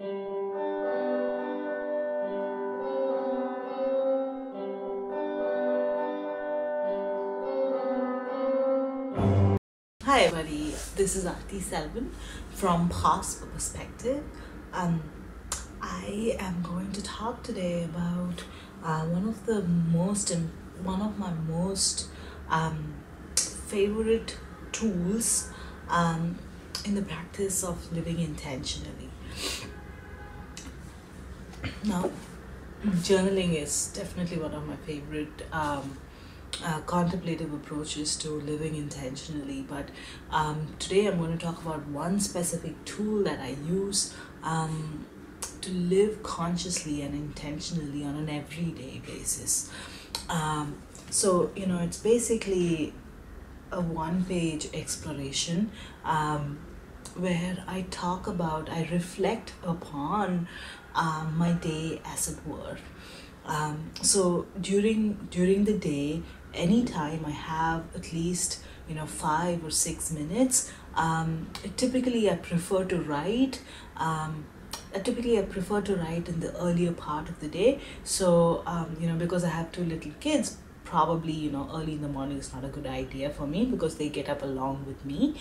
Hi everybody, this is Aarathi Selvan from for Perspective. Um, I am going to talk today about uh, one of the most one of my most um, favorite tools um, in the practice of living intentionally. Now, journaling is definitely one of my favorite um, uh, contemplative approaches to living intentionally. But um, today I'm going to talk about one specific tool that I use um, to live consciously and intentionally on an everyday basis. Um, so, you know, it's basically a one page exploration um, where I talk about, I reflect upon um, my day as it were. Um, so during during the day anytime I have at least you know five or six minutes um, typically I prefer to write um, typically I prefer to write in the earlier part of the day so um, you know because I have two little kids probably you know early in the morning is not a good idea for me because they get up along with me.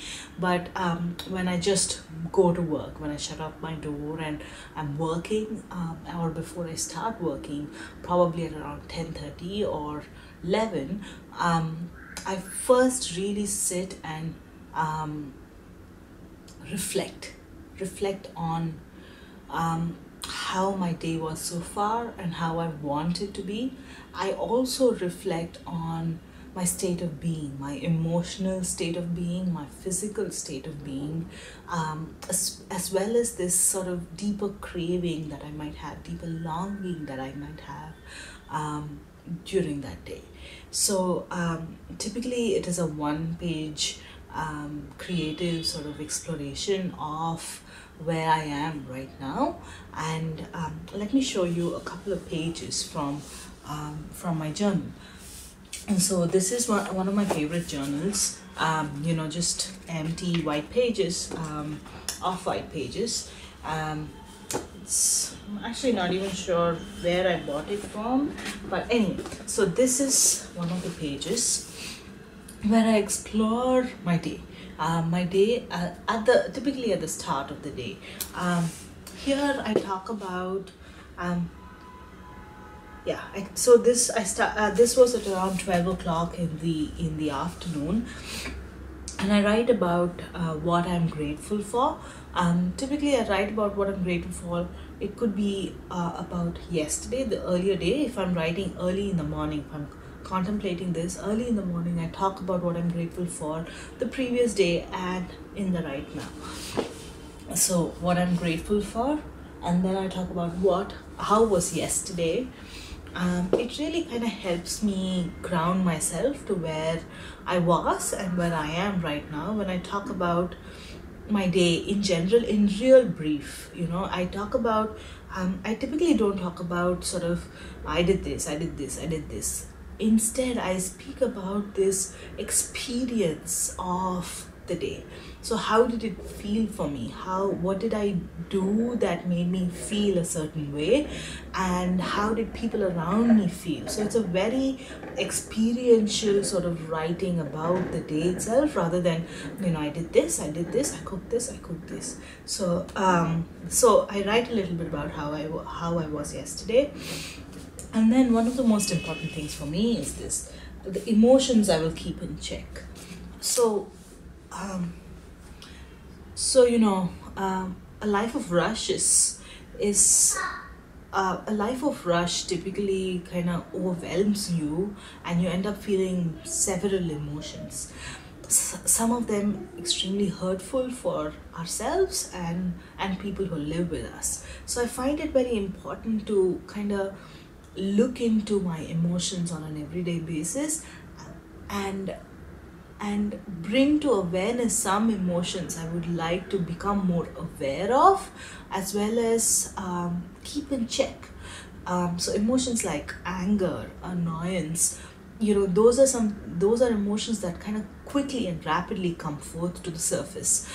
But um, when i just go to work when i shut up my door and i'm working um, or before i start working probably at around 10:30 or 11 um, i first really sit and um, reflect reflect on um, how my day was so far and how I want it to be. I also reflect on my state of being, my emotional state of being, my physical state of being, um, as, as well as this sort of deeper craving that I might have, deeper longing that I might have um, during that day. So um, typically, it is a one page um, creative sort of exploration of where I am right now. And um, let me show you a couple of pages from um, from my journal. And so this is one, one of my favorite journals. Um, you know just empty white pages um, off white pages. Um, it's I'm actually not even sure where I bought it from. But anyway so this is one of the pages where I explore my day um, my day uh, at the typically at the start of the day. Um, here I talk about um, yeah I, so this I start uh, this was at around 12 o'clock in the in the afternoon and I write about uh, what I'm grateful for. Um, typically, I write about what I'm grateful for. It could be uh, about yesterday, the earlier day. If I'm writing early in the morning, if I'm contemplating this early in the morning, I talk about what I'm grateful for the previous day and in the right now. So, what I'm grateful for, and then I talk about what, how was yesterday. Um, it really kind of helps me ground myself to where I was and where I am right now when I talk about my day in general in real brief you know i talk about um, i typically don't talk about sort of i did this i did this i did this instead i speak about this experience of the day. So how did it feel for me? How what did i do that made me feel a certain way? And how did people around me feel? So it's a very experiential sort of writing about the day itself rather than you know i did this i did this i cooked this i cooked this. So um so i write a little bit about how i how i was yesterday and then one of the most important things for me is this. The emotions i will keep in check. So um so you know um, a life of rush is is uh, a life of rush typically kind of overwhelms you and you end up feeling several emotions. S- some of them extremely hurtful for ourselves and and people who live with us. So i find it very important to kind of look into my emotions on an everyday basis and and bring to awareness some emotions I would like to become more aware of, as well as um, keep in check. Um, so emotions like anger, annoyance, you know, those are some those are emotions that kind of quickly and rapidly come forth to the surface,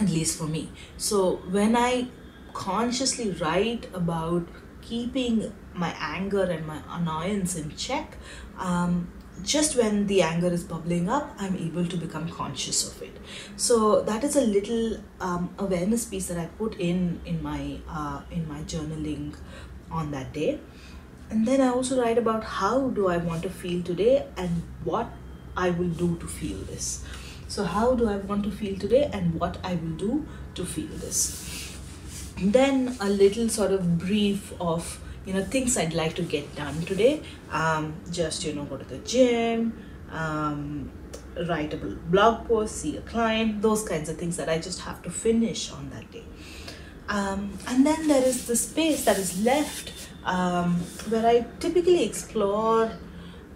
at least for me. So when I consciously write about keeping my anger and my annoyance in check, um, just when the anger is bubbling up, I'm able to become conscious of it. So that is a little um, awareness piece that I put in in my uh, in my journaling on that day. And then I also write about how do I want to feel today and what I will do to feel this. So how do I want to feel today and what I will do to feel this. Then a little sort of brief of you know things I'd like to get done today. Um, just you know go to the gym, um, write a blog post, see a client, those kinds of things that I just have to finish on that day. Um, and then there is the space that is left um, where I typically explore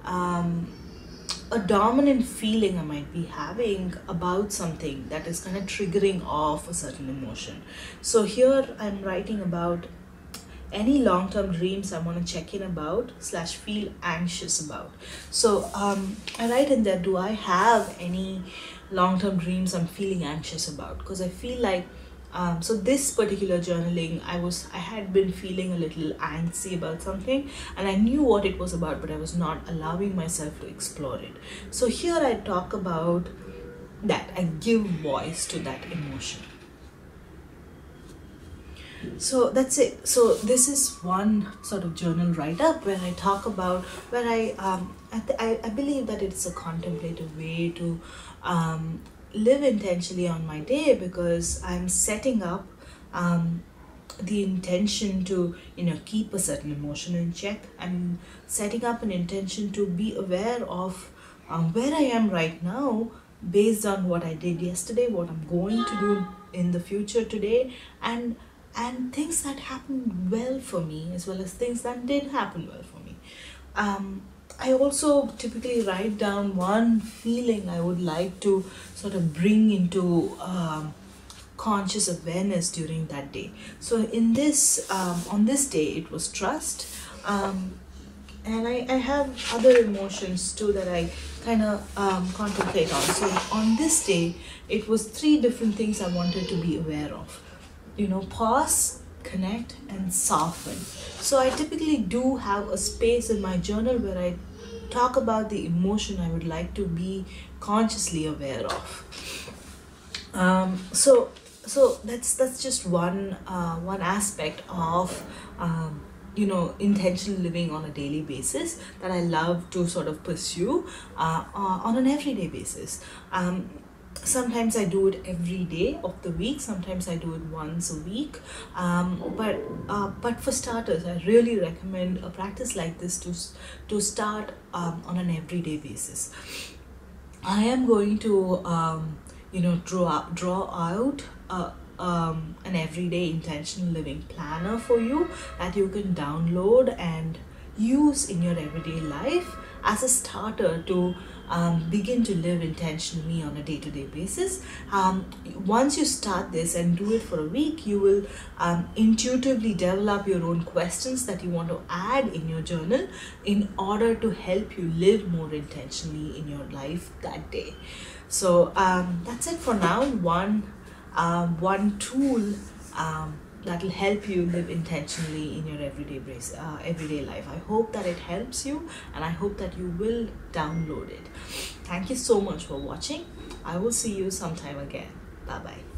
um, a dominant feeling I might be having about something that is kind of triggering off a certain emotion. So here I'm writing about any long-term dreams I want to check in about slash feel anxious about. So um, I write in there, do I have any long-term dreams I'm feeling anxious about? Because I feel like um, so this particular journaling i was i had been feeling a little antsy about something and i knew what it was about but i was not allowing myself to explore it so here i talk about that i give voice to that emotion so that's it. So this is one sort of journal write-up where i talk about where i um I, I believe that it's a contemplative way to um, live intentionally on my day because I'm setting up um, the intention to you know keep a certain emotion in check I'm setting up an intention to be aware of um, where I am right now based on what I did yesterday what I'm going to do in the future today and and things that happened well for me as well as things that did happen well for me um, I also typically write down one feeling I would like to sort of bring into um, conscious awareness during that day. So in this, um, on this day, it was trust. Um, and I, I have other emotions too that I kind of um, contemplate on. So on this day, it was three different things I wanted to be aware of. You know, pause, connect and soften. So i typically do have a space in my journal where i talk about the emotion i would like to be consciously aware of. Um, so so that's that's just one uh, one aspect of um, you know intentional living on a daily basis that i love to sort of pursue uh, uh, on an everyday basis. Um, sometimes I do it every day of the week sometimes I do it once a week. Um, but uh, but for starters I really recommend a practice like this to to start um, on an everyday basis. I am going to um, you know draw draw out uh, um, an everyday intentional living planner for you that you can download and use in your everyday life as a starter to um, begin to live intentionally on a day-to-day basis. Um, once you start this and do it for a week you will um, intuitively develop your own questions that you want to add in your journal in order to help you live more intentionally in your life that day. So um, that's it for now. One um, one tool um, that will help you live intentionally in your everyday uh, everyday life. I hope that it helps you and I hope that you will download it. Thank you so much for watching. I will see you sometime again. Bye bye.